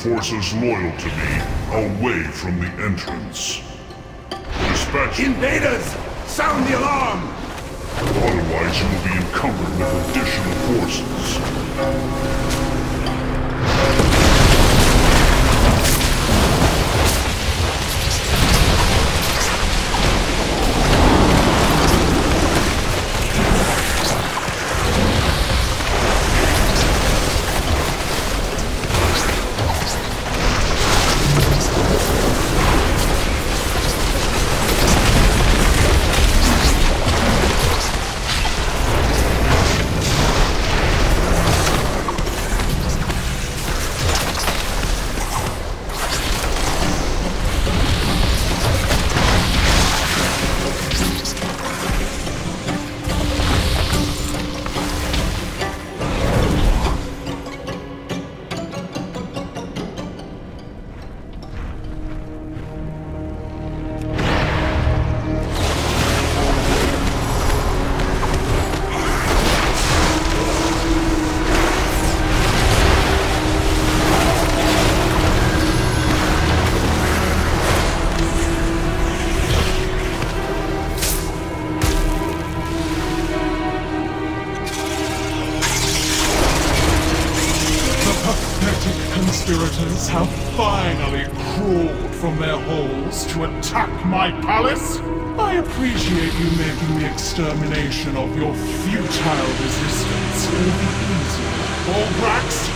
I have redirected forces loyal to me away from the entrance. Dispatch Invaders! Sound the alarm! Otherwise, you will be encumbered with additional forces. Finally crawled from their holes to attack my palace. I appreciate you making the extermination of your futile resistance a little easier.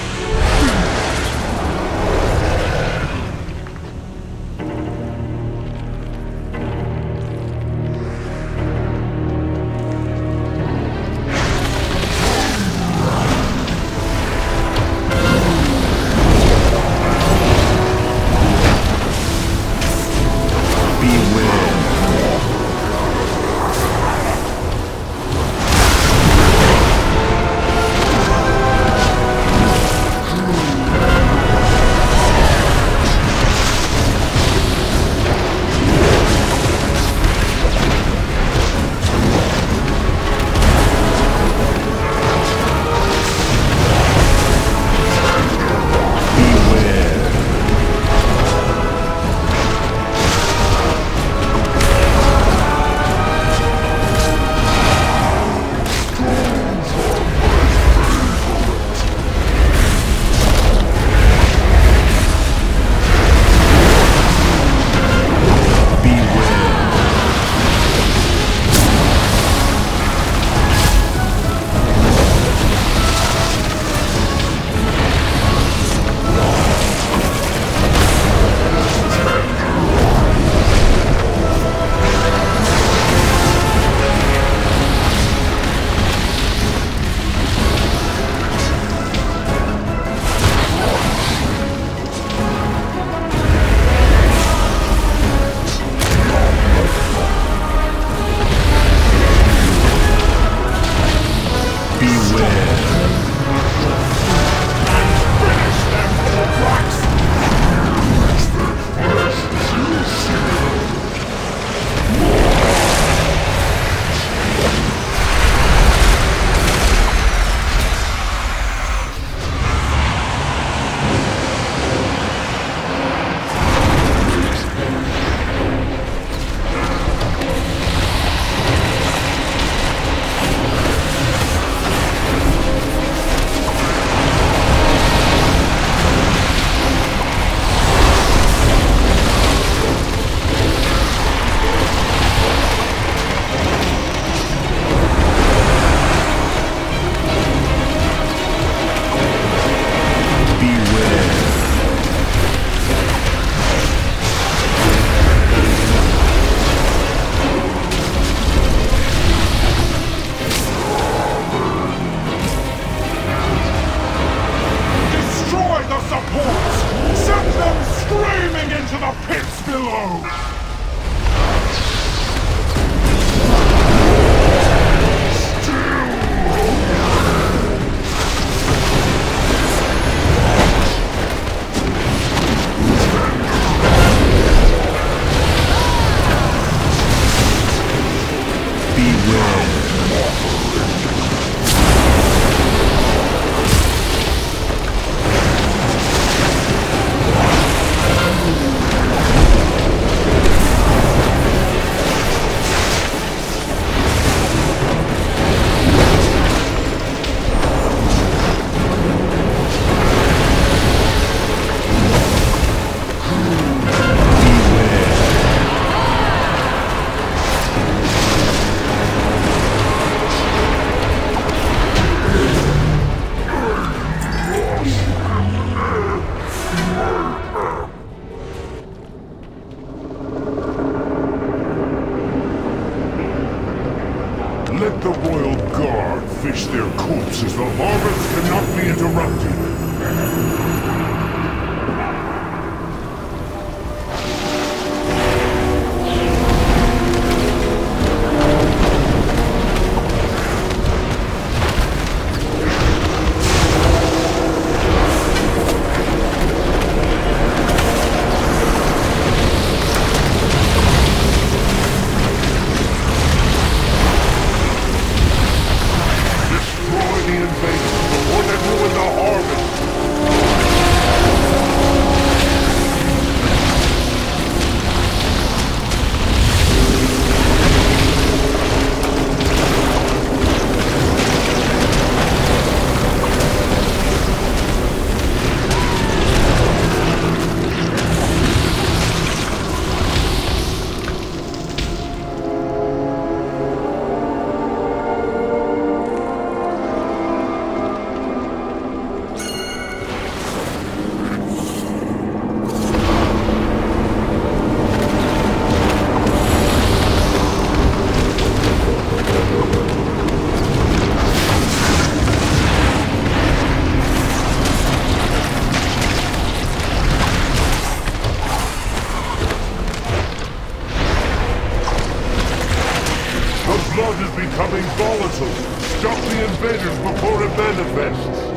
blood is becoming volatile. Stop the invaders before it manifests.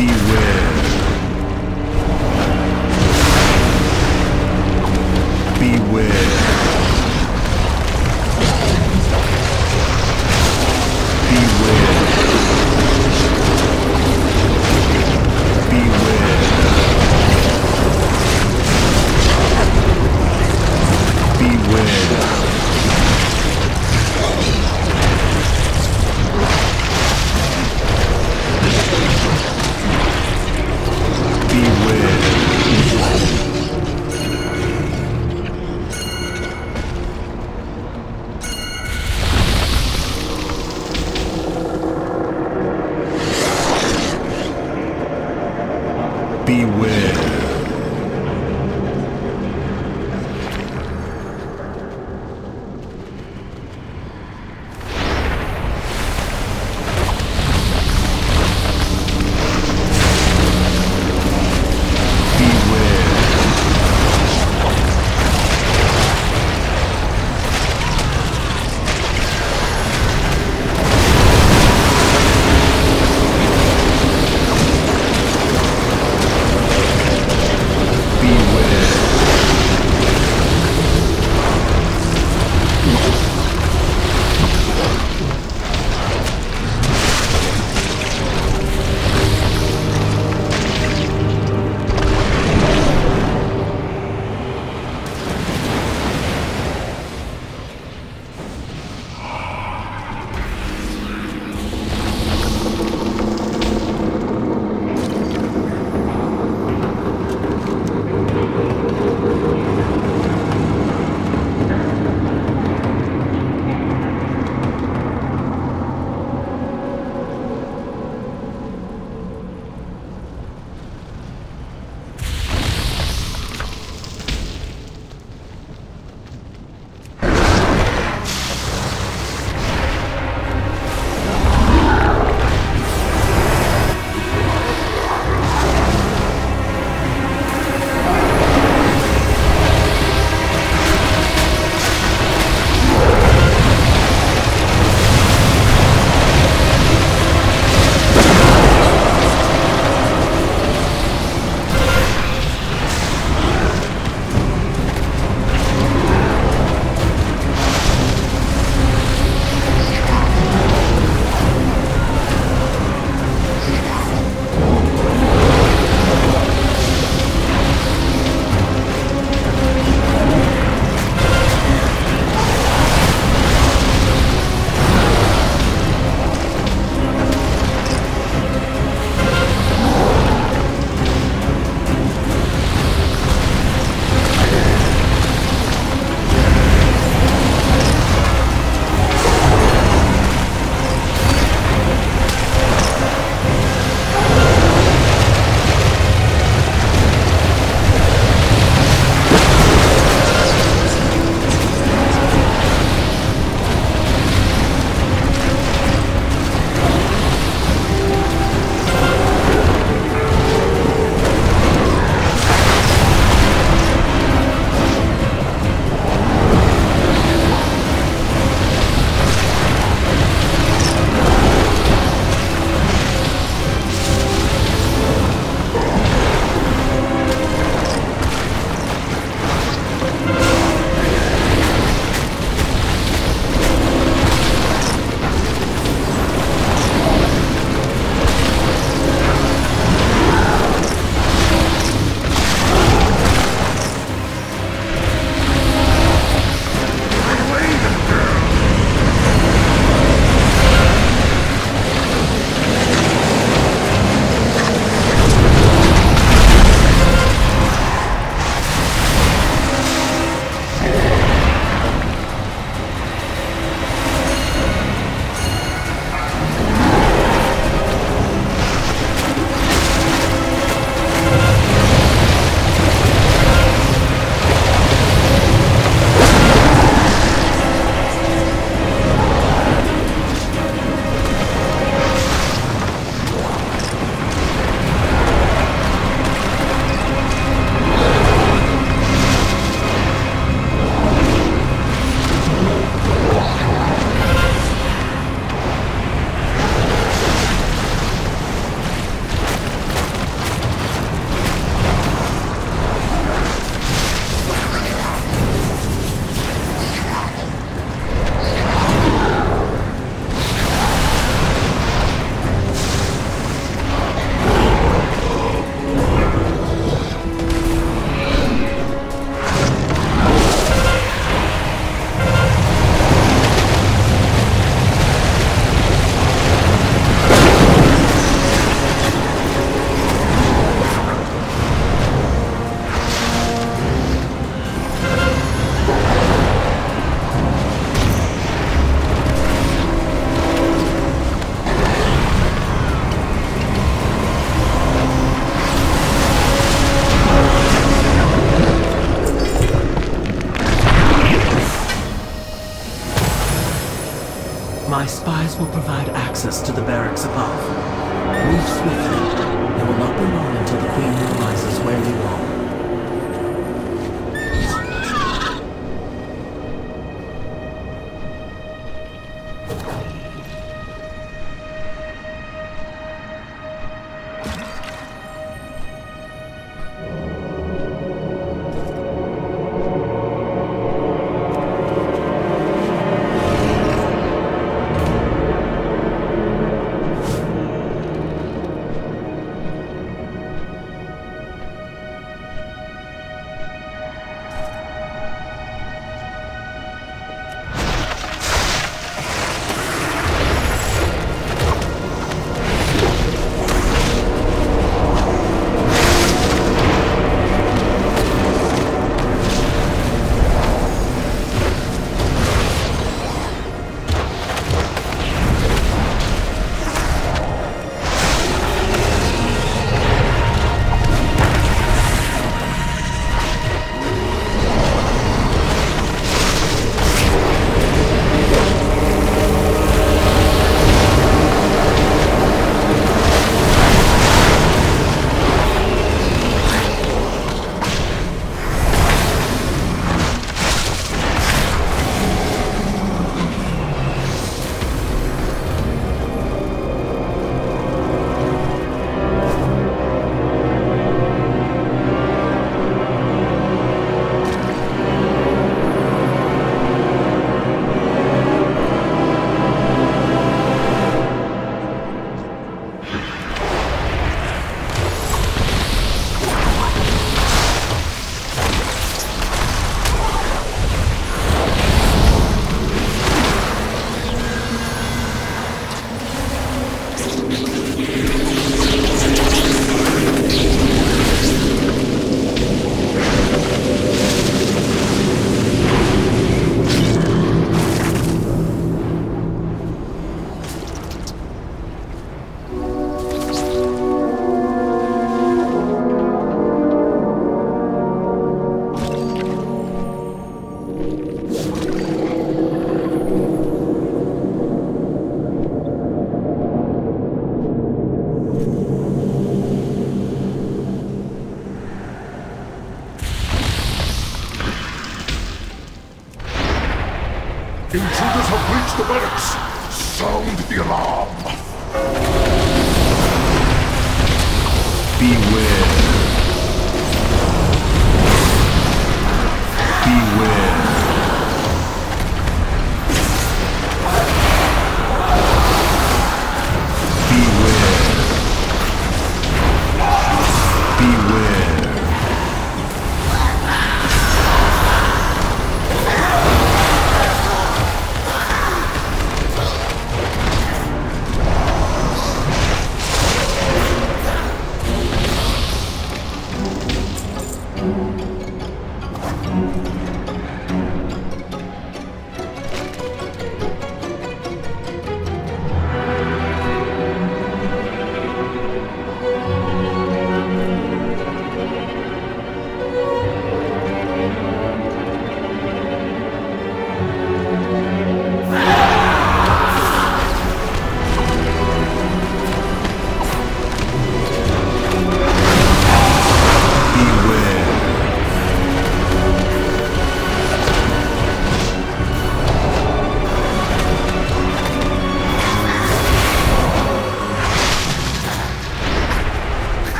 Beware. Spies will provide access to the barracks above. Move swiftly. It will not be long until the Queen realizes where you are.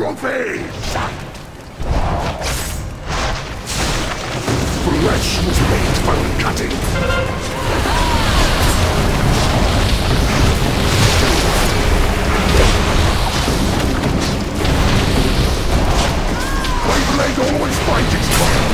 trophy! Flesh was made for cutting! My blade always finds its!